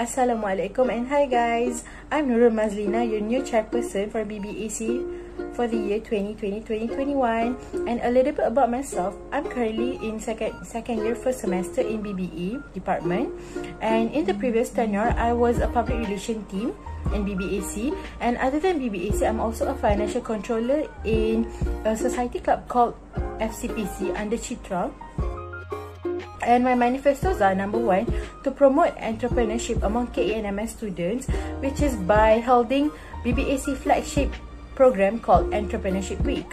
Assalamualaikum and hi guys. I'm Nurul Mazlina, your new chairperson for BBAC for the year 2020-2021 and a little bit about myself. I'm currently in second second year first semester in BBE department and in the previous tenure I was a public relation team in BBAC and other than BBAC I'm also a financial controller in a society club called FCPC under Chitra and my manifestos are number one, to promote entrepreneurship among KENMS students, which is by holding BBAC flagship program called Entrepreneurship Week.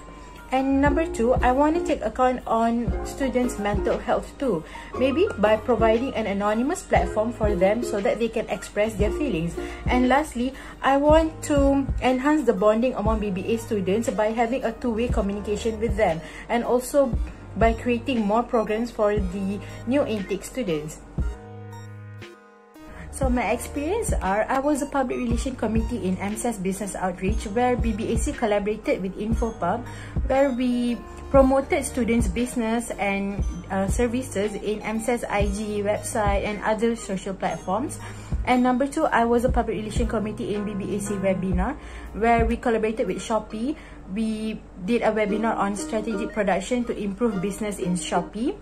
And number two, I want to take account on students' mental health too. Maybe by providing an anonymous platform for them so that they can express their feelings. And lastly, I want to enhance the bonding among BBA students by having a two-way communication with them. And also by creating more programs for the new intake students. So my experience are, I was a public relation committee in EMSS Business Outreach where BBAC collaborated with Infopub where we promoted students' business and uh, services in EMSS IG website and other social platforms. And number two, I was a public relation committee in BBAC webinar where we collaborated with Shopee we did a webinar on strategic production to improve business in Shopee.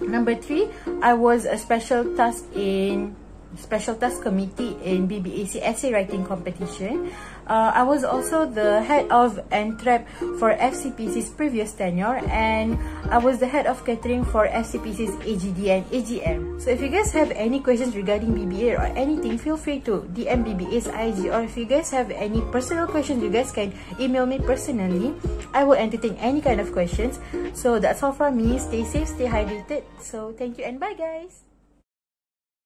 Number three, I was a special task in special task committee in BBAC essay writing competition. Uh, I was also the head of Entrep for FCPC's previous tenure and I was the head of catering for FCPC's AGD and AGM. So if you guys have any questions regarding BBA or anything, feel free to DM BBA's IG or if you guys have any personal questions, you guys can email me personally. I will entertain any kind of questions. So that's all from me. Stay safe, stay hydrated. So thank you and bye guys!